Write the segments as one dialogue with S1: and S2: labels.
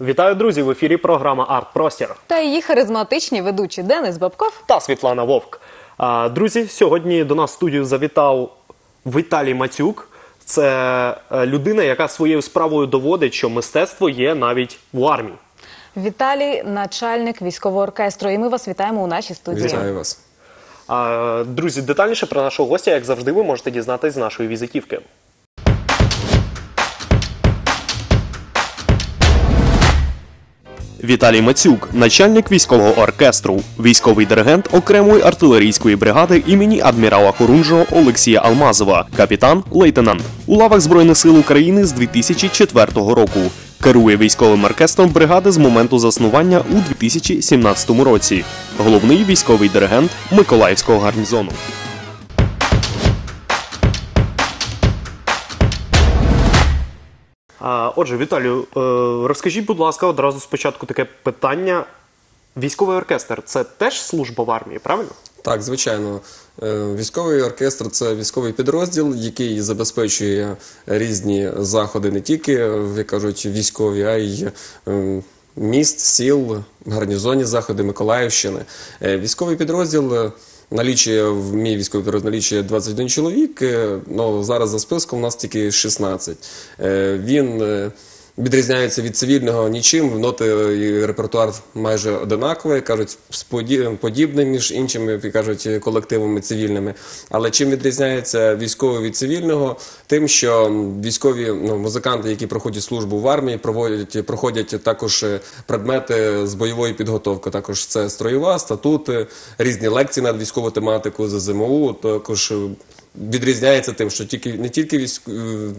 S1: Вітаю, друзі! В ефірі програма Арт Простір
S2: Та її харизматичні ведучі Денис Бабков.
S1: та Світлана Вовк. А, Друзі, сьогодні до нас в студію завітав Віталій Мацюк. Це е, людина, яка своєю справою доводить, що мистецтво є навіть в армії.
S2: Віталій, начальник військового оркестру. І ми вас вітаємо у нашій студії.
S3: Вітаю вас.
S1: А, Друзі, детальніше про нашого гостя, як завжди, ви можете дізнатись з нашої візитівки. Віталій Мацюк, начальник військового оркестру, військовий диригент окремої артилерійської бригади імені адмірала Хорунжого Олексія Алмазова, капітан, лейтенант у лавах Збройних сил України з 2004 року. Керує військовим оркестром бригади з моменту заснування у 2017 році. Головний військовий диригент Миколаївського гарнізону. Отже, Віталію, е, розкажіть, будь ласка, одразу спочатку таке питання. Військовий оркестр це теж служба в армії, правильно?
S3: Так, звичайно, Е, військовий оркестр це військовий підрозділ, який забезпечує різні заходи не тільки, як кажуть, військові, а й е, міст, сіл, гарнізонні заходи Миколаївщини. Військовий підрозділ. Е, Налічує в мій військовий період налічує 21 чоловік. е, Ну зараз за списком у нас тільки 16. Е, Він відрізняється від цивільного нічим. Ноти і репертуар майже одинаковий, кажуть, подібний між іншими кажуть колективами цивільними. Але чим відрізняється військовий від цивільного? Тим, що військові ну, музиканти, які проходять службу в армії, проводять проходять також е, предмети з бойової підготовки. Також це строєва, статути, різні лекції над військову тематику з ЗМУ. Також е, відрізняється тим, що тільки не тільки військ, е,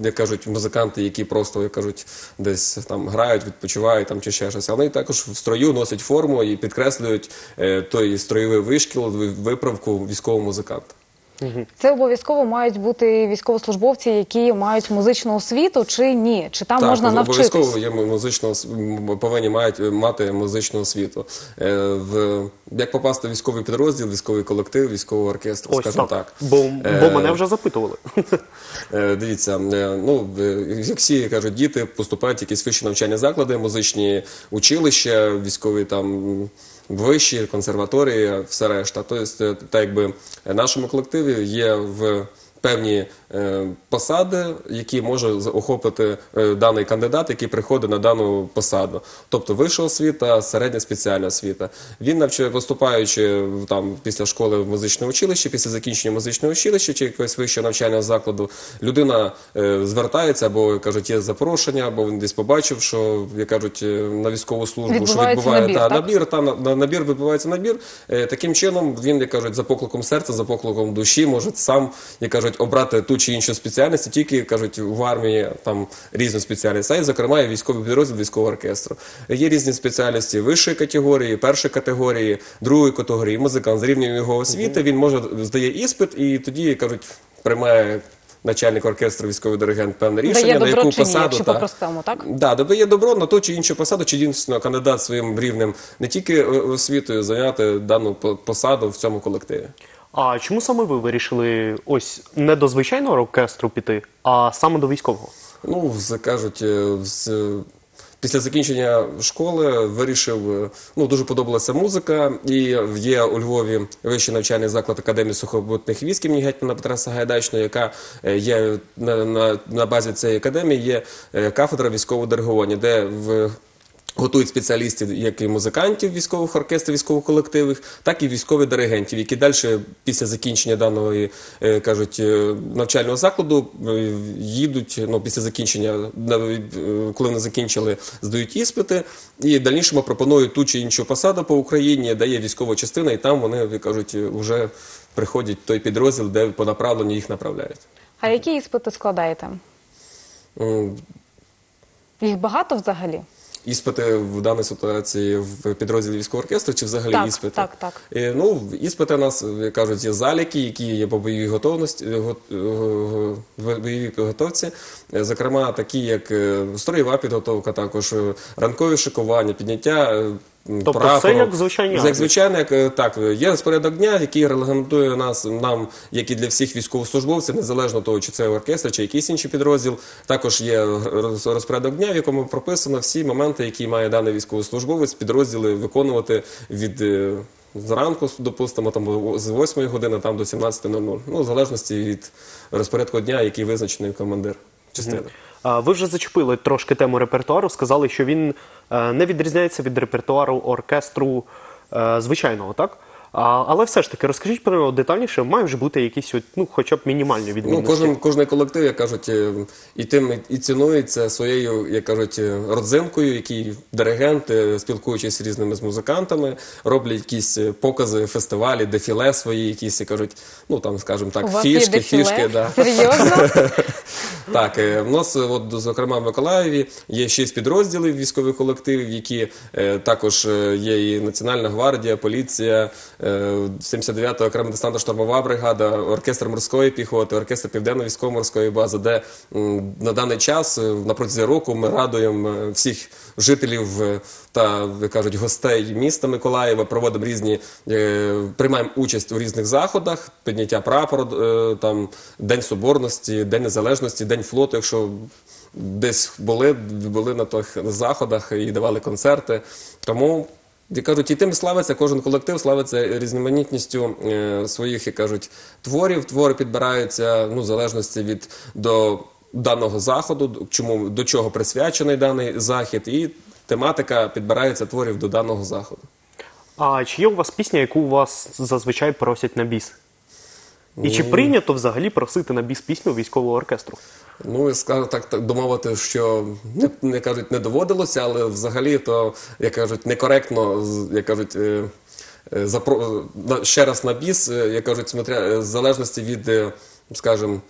S3: як кажуть, музиканти, які просто як кажуть, десь там грають, відпочивають там чи ще щось, але також в строю носять форму і підкреслюють е, той строєвий вишкіл, виправку військового музиканта.
S2: Це обов'язково мають бути військовослужбовці, які мають музичну освіту, чи ні? Чи там
S3: так,
S2: можна навчитись?
S3: обов'язково є музичного ос- повинні мають е, мати музичну освіту. Е, в як попасти в військовий підрозділ, військовий колектив, військовий оркестр,
S1: Ось
S3: скажімо
S1: так.
S3: так.
S1: Бо,
S3: Е,
S1: бо мене вже запитували.
S3: Е, Дивіться, е, ну е, як всі кажуть, діти поступають в якісь вищі навчальні заклади, музичні училища, військові там вищі, консерваторії, все решта. Тобто, е, так якби нашому колективі є в певні е, посади, які може охопити е, даний кандидат, який приходить на дану посаду. Тобто вища освіта, середня спеціальна освіта. Він навчає, поступаючи там після школи в музичне училище, після закінчення музичного училища чи якогось вищого навчального закладу, людина е, звертається або кажуть, є запрошення, або він десь побачив, що як кажуть, на військову службу, що відбуває
S2: набір,
S3: та,
S2: так?
S3: набір, та на, на набір відбувається набір. Е, таким чином він, як кажуть, за покликом серця, за покликом душі, може сам, як кажуть, обрати ту чи іншу спеціальність, тільки кажуть, в армії там різні спеціальності, а й зокрема і військовий підрозділ військового оркестру. Є різні спеціальності вищої категорії, першої категорії, другої категорії. Музикант з рівнем його освіти він може здає іспит і тоді кажуть, приймає. Начальник оркестру, військовий диригент певне рішення,
S2: Дає
S3: на
S2: добро
S3: яку
S2: чи ні,
S3: посаду
S2: якщо
S3: та-
S2: по-простому, так?
S3: Да, додає добро на ту чи іншу посаду, чи дійсно кандидат своїм рівнем не тільки е, освітою зайняти дану по- посаду в цьому колективі.
S1: А чому саме ви вирішили ось не до звичайного оркестру піти, а саме до військового?
S3: Ну, з- кажуть, е, з, після закінчення школи вирішив, е, ну дуже подобалася музика, і є у Львові вищий навчальний заклад Академії сухопутних військ імені гетьмана Петра Сагайдачного, яка е, є на, на, на базі цієї академії, є е, кафедра військового диригування, де в Готують спеціалістів, як і музикантів військових оркестрів, військових колективів, так і військових диригентів, які далі після закінчення даного е, кажуть е, навчального закладу е, їдуть ну, після закінчення, коли вони закінчили, здають іспити, і в дальнішому пропонують ту чи іншу посаду по Україні, де є військова частина, і там вони як кажуть, вже приходять в той підрозділ, де по направленню їх направляють.
S2: А які іспити складаєте? Їх багато взагалі?
S3: Іспити в даній ситуації в підрозділі військового оркестру чи взагалі
S2: Так,
S3: іспити?
S2: так, так.
S3: Е, Ну, іспити у нас, як кажуть, є заліки, які є по бойовій готовності, го- го- го- бойовій підготовці. Е, Зокрема, такі як е, строєва підготовка, також е, ранкові шикування, підняття
S1: Тобто
S3: прапором.
S1: все як
S3: звичайно, як е, так, є розпорядок дня, який регламентує нас нам, як і для всіх військовослужбовців, незалежно того, чи це оркестр, чи якийсь інший підрозділ. Також є розпорядок дня, в якому прописано всі моменти, які має даний військовослужбовець, підрозділи виконувати від. Зранку, допустимо, там з 8 години там до 17.00. Ну, в залежності від розпорядку дня, який визначений командир частини.
S1: Ви вже зачепили трошки тему репертуару, сказали, що він е, не відрізняється від репертуару оркестру е, звичайного, так? А, але все ж таки, розкажіть про нього детальніше, має вже бути якісь, от, ну, хоча б мінімальні
S3: Ну,
S1: відмінності.
S3: кожен, кожний колектив, як кажуть, е, і тим і цінується своєю, як кажуть, е, родзинкою, який диригент, е, спілкуючись з різними з музикантами, роблять якісь е, покази, фестивалі, дефіле свої, якісь, як кажуть, ну там, скажімо так,
S2: У вас
S3: фішки,
S2: є дефіле?
S3: фішки. Да.
S2: Серйозно?
S3: Так, в нас, от, зокрема, в Миколаєві є шість підрозділів військових колективів, які е, також є і Національна гвардія, поліція, 79-та окрема десантно-штурмова бригада, оркестр морської піхоти, оркестр південно-військово-морської бази, де на даний час е, на протязі року ми радуємо е, всіх жителів е, та як кажуть гостей міста Миколаєва, проводимо різні, е, приймаємо участь у різних заходах, підняття прапору, е, там День Соборності, День Незалежності, День флоту, якщо десь були, були на тих заходах і давали концерти. Тому. Як кажуть, і тим славиться кожен колектив, славиться різноманітністю е, своїх, як кажуть, творів. Твори підбираються ну, в залежності від до даного заходу, чому до чого присвячений даний захід, і тематика підбирається творів до даного заходу.
S1: А чи є у вас пісня, яку у вас зазвичай просять на біс? І чи прийнято взагалі просити на біс пісню військового оркестру?
S3: Ну, скажу так, так домовити, що не, не кажуть, не доводилося, але взагалі то, як кажуть, некоректно, як кажуть, е, е, запро... ще раз на біс, е, як кажуть, смотря в залежності від, скажімо,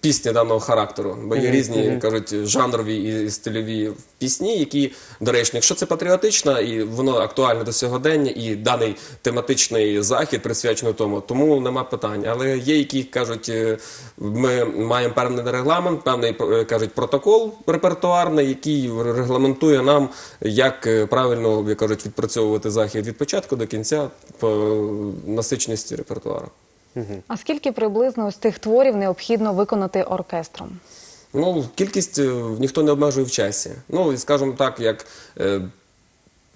S3: пісні даного характеру. Бо є різні, як кажуть, жанрові і стильові пісні, які доречні. Якщо це патріотична і воно актуальне до сьогодення, і даний тематичний захід присвячений тому, тому нема питань. Але є, які кажуть, е, ми маємо певний регламент, певний е, кажуть протокол репертуарний, який регламентує нам, як е, правильно як кажуть, відпрацьовувати захід від початку до кінця по насиченості репертуару.
S2: А скільки приблизно з тих творів необхідно виконати оркестром?
S3: Ну, кількість е, ніхто не обмежує в часі. Ну, і скажімо так, як е,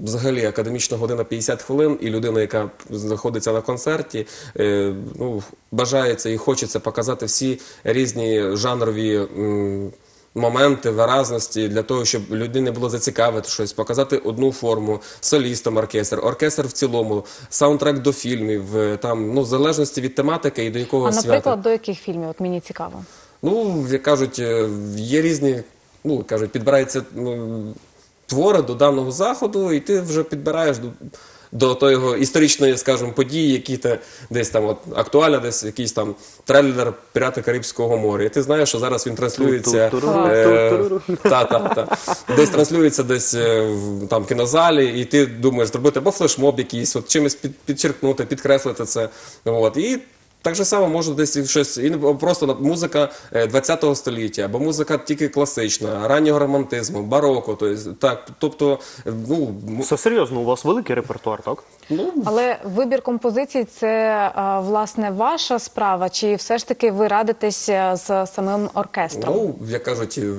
S3: взагалі академічна година 50 хвилин, і людина, яка знаходиться на концерті, е, ну, бажається і хочеться показати всі різні жанрові. м, Моменти виразності для того, щоб людині було зацікавити щось, показати одну форму солістом оркестр, оркестр в цілому, саундтрек до фільмів, е, там ну в залежності від тематики і до якого
S2: А
S3: свята.
S2: наприклад, до яких фільмів? От мені цікаво.
S3: Ну, як кажуть, е, є різні, ну кажуть, підбираються ну, твори до даного заходу, і ти вже підбираєш до, до того історичної, скажімо, події, які те десь там от актуальна, десь якийсь там трейлер Пірати Карибського моря. І ти знаєш, що зараз він транслюється. Е, та, та, та. Десь транслюється десь е, в там кінозалі, і ти думаєш зробити або флешмоб якийсь, от чимось під, підчеркнути, підкреслити це. От. І так же само може десь і щось, і не- просто на- музика е, 20-го століття, або музика тільки класична, раннього романтизму, бароко. Тобто, так, тобто, е, ну,
S1: Все серйозно, у вас великий репертуар, так?
S3: ну,
S2: Але вибір композицій це власне ваша справа, чи все ж таки ви радитесь е, з самим оркестром?
S3: Ну, як кажуть, е,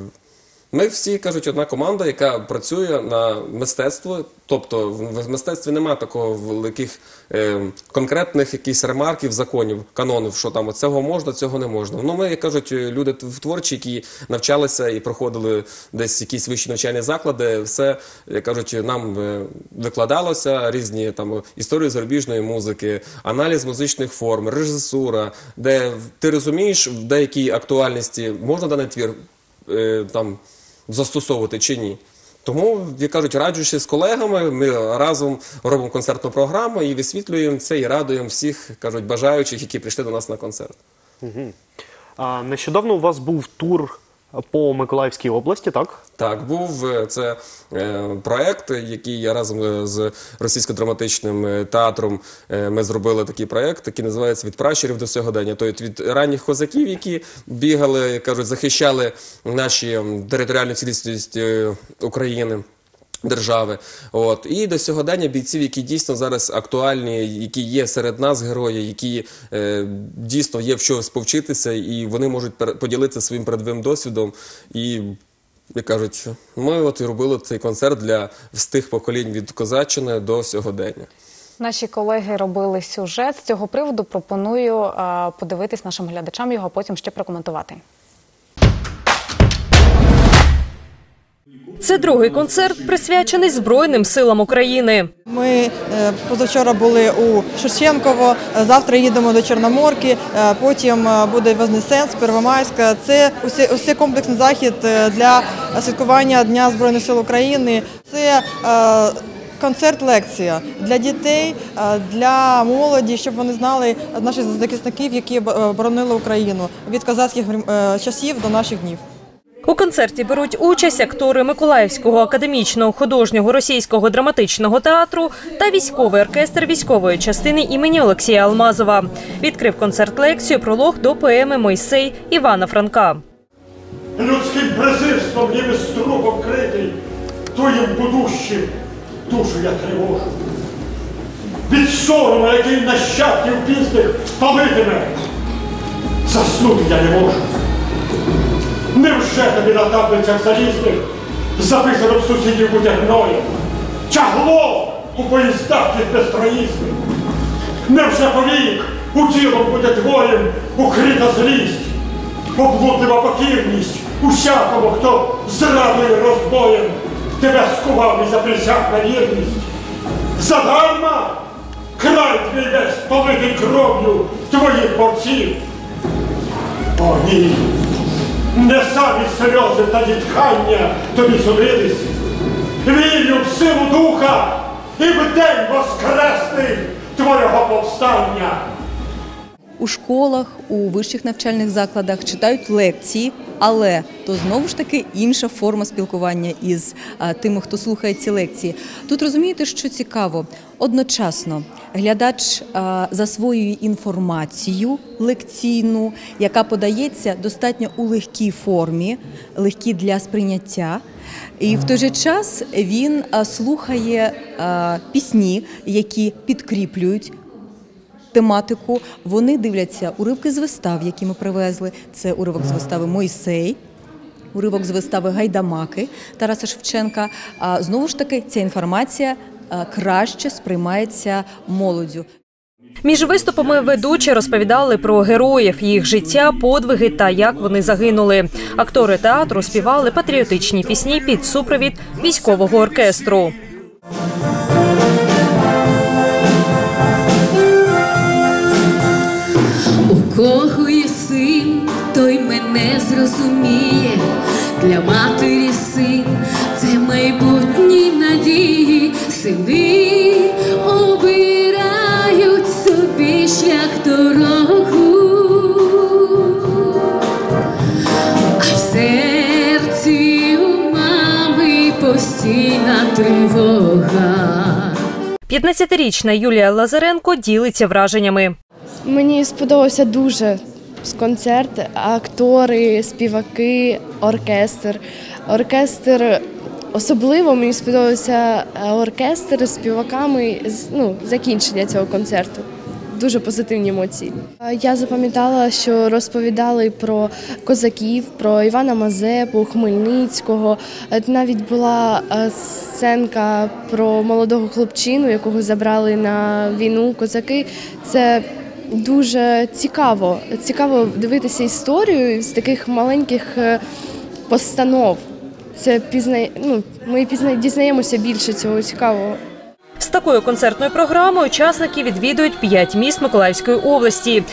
S3: ми всі кажуть, одна команда, яка працює на мистецтво. Тобто в мистецтві немає такого великих е, конкретних якихось ремарків, законів, канонів, що там цього можна, цього не можна. Ну, ми, як кажуть, люди творчі, які навчалися і проходили десь якісь вищі навчальні заклади, все, як кажуть, нам е, викладалося різні там історії зарубіжної музики, аналіз музичних форм, режисура, де ти розумієш, в деякій актуальності можна даний твір е, там застосовувати чи ні. Тому, як кажуть, раджуючись з колегами, ми разом робимо концертну програму і висвітлюємо це і радуємо всіх, кажуть, бажаючих, які прийшли до нас на концерт.
S1: А, нещодавно у вас був тур по Миколаївській області, так?
S3: Так, був е, це е, проект, який я разом е, з російсько-драматичним театром ми зробили такий проект, який називається Від пращурів до сьогодення. Тобто від ранніх козаків, які бігали, кажуть, захищали наші територіальну цілісність України. Держави, от і до сьогодення бійців, які дійсно зараз актуальні, які є серед нас герої, які е, дійсно є в чогось повчитися, і вони можуть поділитися своїм передовим досвідом. І як кажуть, ми от і робили цей концерт для встиг поколінь від Козаччини до сьогодення.
S2: Наші колеги робили сюжет з цього приводу. Пропоную подивитись нашим глядачам його, а потім ще прокоментувати.
S4: Це другий концерт, присвячений Збройним силам України.
S5: Ми е, позавчора були у Шевченково, е, завтра їдемо до Чорноморки, е, потім буде Вознесенськ, Первомайська. Це усі, усі комплексний захід для святкування Дня Збройних сил України. Це концерт-лекція для дітей, для молоді, щоб вони знали наших захисників, які боронили Україну від козацьких часів до наших днів.
S4: У концерті беруть участь актори Миколаївського академічного художнього російського драматичного театру та військовий оркестр військової частини імені Олексія Алмазова. Відкрив концерт лекцію пролог до поеми Мойсей Івана Франка.
S6: людським презирством ніби струпом критий, твоїм будущим душу я тривожу. Від сорому, який нащадків пізних палитиме, заснути я не можу. Невже тобі на таблицях залізних записано в сусідів бути гноєм? Тягло у поїздах від безпроїзних? Невже повік у тілом буде твоїм укрита злість? Облудлива покірність усякому, хто зрадує розбоєм, тебе скував і заприсяг на вірність. Задарма край твій весь политий кров'ю твоїх борців. О, ні, не самі сльози та зітхання тобі судились. Вірю в силу духа і в день воскресний твого повстання.
S7: У школах, у вищих навчальних закладах читають лекції, але то знову ж таки інша форма спілкування із тими, хто слухає ці лекції. Тут розумієте, що цікаво, одночасно глядач засвоює інформацію лекційну, яка подається достатньо у легкій формі, легкій для сприйняття. І в той же час він слухає пісні, які підкріплюють тематику. Вони дивляться уривки з вистав, які ми привезли. Це уривок з вистави Мойсей. Уривок з вистави Гайдамаки Тараса Шевченка. А знову ж таки, ця інформація краще сприймається молоддю.
S4: Між виступами ведучі розповідали про героїв, їх життя, подвиги та як вони загинули. Актори театру співали патріотичні пісні під супровід військового оркестру.
S8: Кого є син, той мене зрозуміє. Для матері син це майбутні надії. Сини обирають собі шлях дорогу, а в серці у мами постійна тривога.
S4: 15-річна Юлія Лазаренко ділиться враженнями.
S9: Мені сподобався дуже концерт, актори, співаки, оркестр. Оркестр особливо мені сподобався е, оркестр з співаками ну, закінчення цього концерту. Дуже позитивні емоції. Е, Я запам'ятала, що розповідали про козаків, про Івана Мазепу, Хмельницького. Е, Навіть була сценка про молодого хлопчину, якого забрали на війну козаки. Це дуже цікаво. Цікаво дивитися історію з таких маленьких е, постанов. Це пізна... ну, ми пізна... дізнаємося більше цього цікавого.
S4: З такою концертною програмою учасники відвідують п'ять міст Миколаївської області.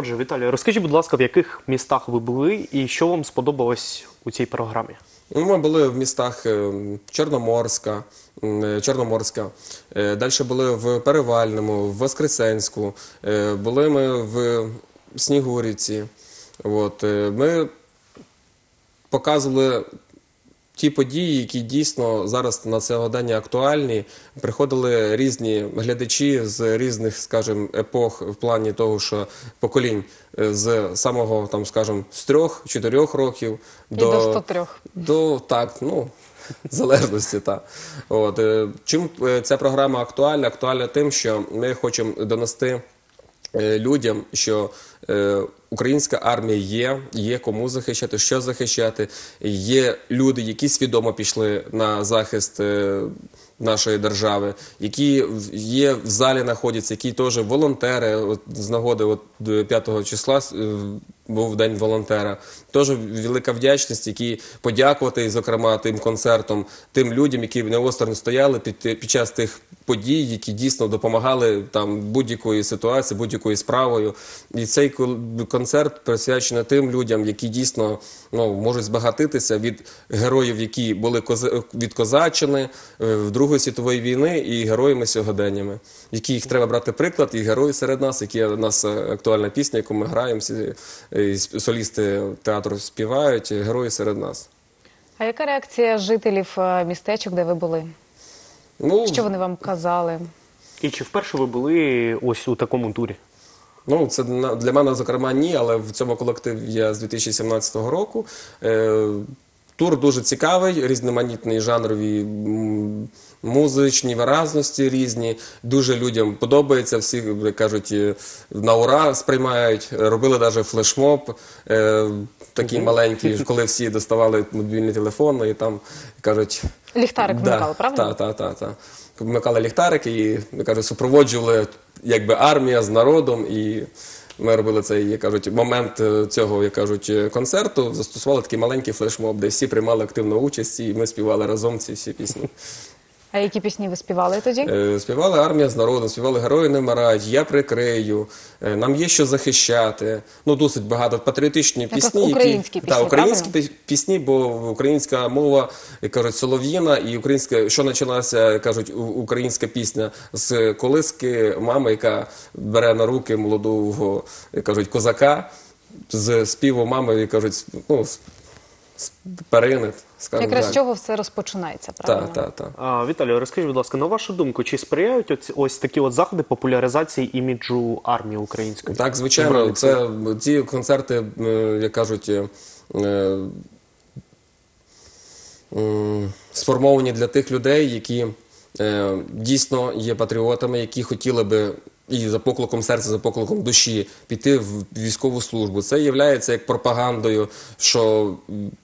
S1: Отже, Віталію, розкажіть, будь ласка, в яких містах ви були і що вам сподобалось у цій програмі?
S3: Ну, Ми були в містах е, Чорноморська, е, Чорноморська. Далі були в Перевальному, в Воскресенську, е, були ми в Снігурівці. От, е, ми показували ті події, які дійсно зараз на сьогодення актуальні. Приходили різні глядачі з різних, скажімо, епох в плані того, що поколінь е, з самого там, скажімо, з трьох, чотирьох років
S2: І до 103.
S3: до так, ну. Залежності, так. От, е, чим е, ця програма актуальна? Актуальна тим, що ми хочемо донести людям, що е, українська армія є, є кому захищати, що захищати. Є люди, які свідомо пішли на захист е, нашої держави, які є в залі знаходяться, які теж волонтери. От, з нагоди от, до 5 числа е, був день волонтера. Теж велика вдячність, які подякувати, зокрема, тим концертом, тим людям, які не осторонь стояли під, під час тих подій, які дійсно допомагали там будь-якої ситуації, будь-якою справою. І цей концерт присвячений тим людям, які дійсно ну, можуть збагатитися від героїв, які були від Козаччини е, в Другої світової війни, і героями сьогоденнями, які їх треба брати приклад, і герої серед нас, які у нас е, актуальна пісня, яку ми граємо, е, солісти театру співають, е, герої серед нас.
S2: А яка реакція жителів е, містечок, де ви були?
S3: Ну,
S2: Що вони вам казали?
S1: І чи вперше ви були ось у такому турі?
S3: Ну, це для мене, зокрема, ні, але в цьому колективі я з 2017 року. Е, Тур дуже цікавий, різноманітні жанрові музичні виразності різні. Дуже людям подобається. Всі кажуть е, на ура сприймають. Робили навіть флешмоб е, такий маленький, коли всі доставали мобільні телефони і там кажуть.
S2: Ліхтарик вмикали, правда?
S3: Так, так, так. Та. Вмикали ліхтарики і, кажуть, супроводжували якби армія з народом. І ми робили цей, як кажуть, момент е, цього, як кажуть, е, концерту. Застосували такий маленький флешмоб, де всі приймали активну участь, і ми співали разом ці всі пісні.
S2: А які пісні ви співали тоді?
S3: Е, Співали армія з народом, співали герої не вмирають, я прикрию, е, нам є що захищати. Ну досить багато патріотичні
S2: Якраз
S3: пісні.
S2: українські пісні,
S3: Та, українські
S2: правильно?
S3: пі- пісні, бо українська мова, як кажуть, солов'їна, і українська, що почалася, кажуть, у- українська пісня з колиски мами, яка бере на руки молодого, як кажуть, козака з співу мами, кажуть, ну, з, з скажімо
S2: Якраз з
S3: так.
S2: чого все розпочинається, правильно?
S3: Так, так, так.
S1: А, Віталію, розкажіть, будь ласка, на вашу думку, чи сприяють ось, ось такі от заходи популяризації іміджу армії української?
S3: Так, звичайно,
S1: Збройних
S3: це ці концерти, е, як кажуть, е, е, м, сформовані для тих людей, які е, дійсно є патріотами, які хотіли би і за покликом серця, за покликом душі піти в військову службу. Це є як пропагандою, що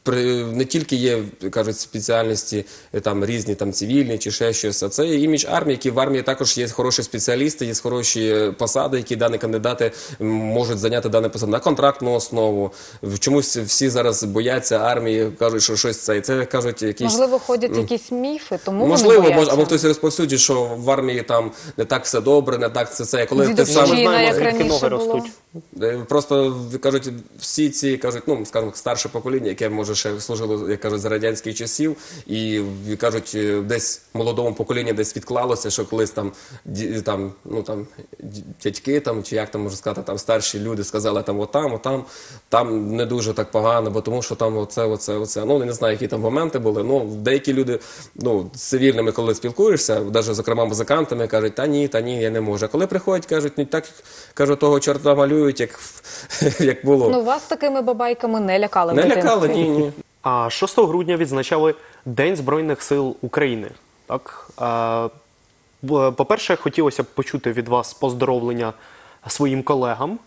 S3: при не тільки є кажуть спеціальності е, там різні там цивільні чи ще щось, а це є імідж армії, які в армії також є хороші спеціалісти, є хороші посади, які дані кандидати можуть зайняти дані посади на контрактну основу. Чомусь всі зараз бояться армії, кажуть, що щось це. І це кажуть, якісь
S2: Можливо, ходять якісь міфи, тому
S3: Можливо,
S2: вони бояться.
S3: або хтось розповсюджує, що в армії там не так все добре, не так це це. Коли ти сам
S2: як
S1: звідки ноги ростуть.
S3: Е, Просто кажуть, всі ці кажуть, ну скажімо, старше покоління, яке може ще служило, як кажуть, за радянських часів, і кажуть, е, десь молодому поколінні десь відклалося, що колись там там, ну там дядьки там, чи як там можна сказати, там старші люди сказали там отам, отам, там не дуже так погано, бо тому що там оце, оце, оце. Ну не знаю, які там моменти були. Ну деякі люди, ну з цивільними, коли спілкуєшся, навіть зокрема музикантами, кажуть, та ні, та ні, я не можу. А коли приходять, кажуть, ні, так кажуть, того чорта малюють, як, як було.
S2: Ну, вас такими бабайками не лякали
S3: не лякали, ні, ні.
S1: А 6 грудня відзначали День Збройних сил України. Так? По-перше, хотілося б почути від вас поздоровлення своїм колегам.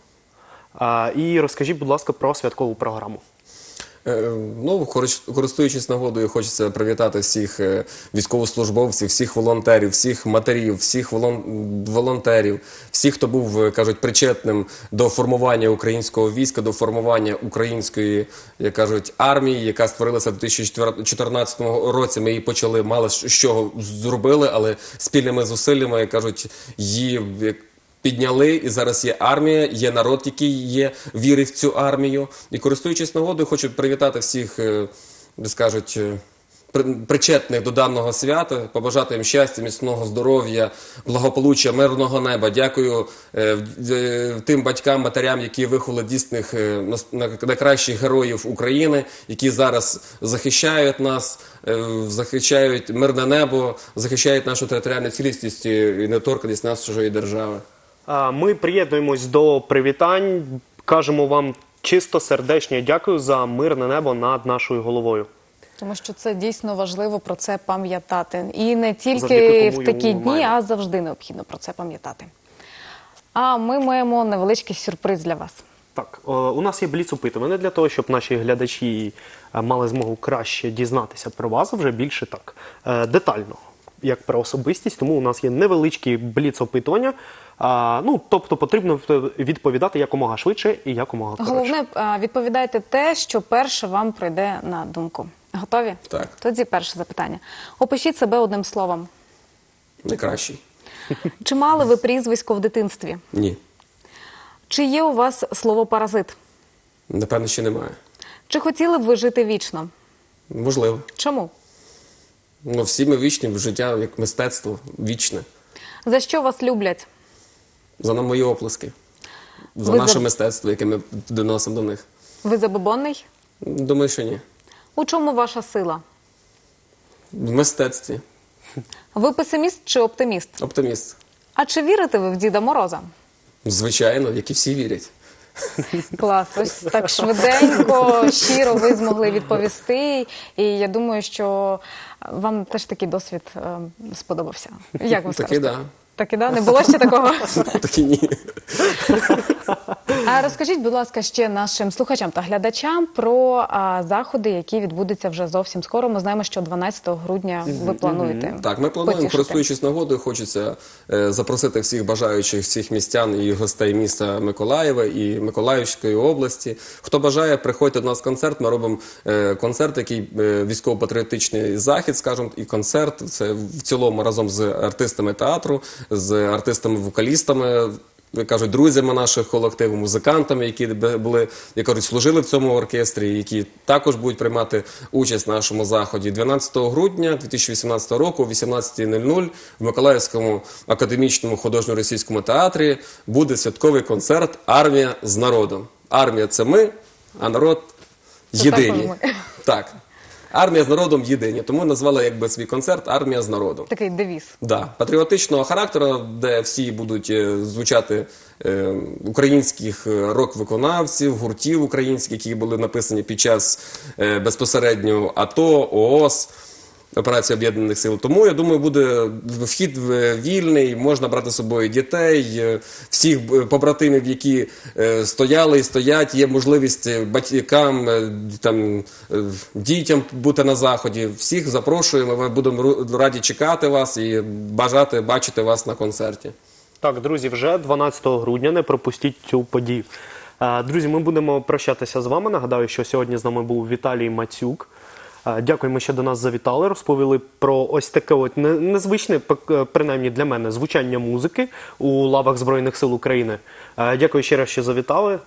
S1: І розкажіть, будь ласка, про святкову програму.
S3: Е, Ну, корис- користуючись нагодою, хочеться привітати всіх е, військовослужбовців, всіх волонтерів, всіх матерів, всіх волон- волонтерів, всіх, хто був, е, кажуть, причетним до формування українського війська, до формування української, як кажуть, армії, яка створилася в 2014 році. Ми її почали мало чого зробили, але спільними зусиллями, як кажуть, її підняли, і зараз є армія, є народ, який є, вірить в цю армію. І користуючись нагодою, хочу привітати всіх, е, скажуть, е, причетних до даного свята, побажати їм щастя, міцного здоров'я, благополуччя, мирного неба. Дякую е, тим батькам, матерям, які виховали дійсних е, найкращих героїв України, які зараз захищають нас, захищають мирне небо, захищають нашу територіальну цілісність і недоторканість нашої держави.
S1: Ми приєднуємось до привітань. Кажемо вам чисто сердечне дякую за мирне небо над нашою головою.
S2: Тому що це дійсно важливо про це пам'ятати. І не тільки в такі дні,
S1: маємо.
S2: а завжди необхідно про це пам'ятати. А ми маємо невеличкий сюрприз для вас.
S1: Так, у нас є бліц опитування для того, щоб наші глядачі е, мали змогу краще дізнатися про вас вже більше так е, детально, як про особистість. Тому у нас є невеличкі бліц опитування. А, ну, тобто потрібно відповідати якомога швидше і якомога коротше.
S2: Головне, а, відповідайте те, що перше вам прийде на думку. Готові?
S3: Так.
S2: Тоді перше запитання. Опишіть себе одним словом.
S3: Найкращий.
S2: Чи мали ви прізвисько в дитинстві?
S3: Ні.
S2: Чи є у вас слово паразит?
S3: Напевно, ще немає.
S2: Чи хотіли б ви жити вічно?
S3: Можливо.
S2: Чому?
S3: Ну, всі ми вічні, життя як мистецтво вічне.
S2: За що вас люблять?
S3: За на мої оплески. За
S2: Ви
S3: наше
S2: за-
S3: мистецтво, яке ми доносимо до них.
S2: Ви забобонний?
S3: Думаю, що ні.
S2: У чому ваша сила?
S3: В мистецтві.
S2: Ви песиміст чи оптиміст?
S3: Оптиміст.
S2: А чи вірите ви в Діда Мороза?
S3: Звичайно, як і всі вірять.
S2: Клас, ось так швиденько, щиро ви змогли відповісти. І я думаю, що вам теж такий досвід е, сподобався. Як ви
S3: Таки
S2: скажете?
S3: да.
S2: Так і да? Не було ще такого?
S3: Так і ні.
S2: А розкажіть, будь ласка, ще нашим слухачам та глядачам про а, заходи, які відбудуться вже зовсім скоро. Ми знаємо, що 12 грудня ви плануєте.
S3: Так, ми плануємо,
S2: потішити.
S3: користуючись нагодою, хочеться е, запросити всіх бажаючих, всіх містян і гостей міста Миколаєва і Миколаївської області. Хто бажає, приходьте до нас в концерт. Ми робимо е, концерт, який е, військово-патріотичний захід, скажімо, і концерт. Це в цілому разом з артистами театру, з артистами-вокалістами. Як кажуть, друзями наших колективів, музикантами, які були, як кажуть, служили в цьому оркестрі, які також будуть приймати участь в нашому заході. 12 грудня 2018 року, о 18.00 в Миколаївському академічному художньо-російському театрі буде святковий концерт Армія з народом. Армія це ми, а народ єдині. Так. Армія з народом єдині. Тому назвали якби свій концерт Армія з народом.
S2: Такий девіз.
S3: Да, патріотичного характеру, де всі будуть е, звучати е, українських е, рок-виконавців, гуртів українських, які були написані під час е, безпосередньо АТО, ООС. Операції Об'єднаних Сил. Тому я думаю, буде вхід вільний, можна брати з собою дітей, е, всіх е, побратимів, які е, стояли і стоять. Є можливість батькам, там дітям бути на заході. Всіх запрошуємо. Ми будемо раді чекати вас і бажати бачити вас на концерті.
S1: Так, друзі, вже 12 грудня не пропустіть цю подію. Друзі, ми будемо прощатися з вами. Нагадаю, що сьогодні з нами був Віталій Мацюк. Е, Дякуємо, що до нас завітали. Розповіли про ось таке от незвичне, принаймні для мене, звучання музики у лавах Збройних сил України. Е, Дякую ще раз, що завітали.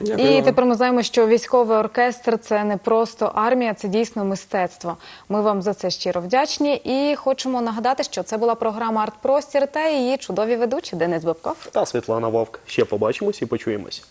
S3: Дякую
S2: І тепер ми знаємо, що військовий оркестр це не просто армія, це дійсно мистецтво. Ми вам за це щиро вдячні і хочемо нагадати, що це була програма Артпростір та її чудові ведучі Денис Бабков.
S1: Та Світлана Вовк. Ще побачимось і почуємось.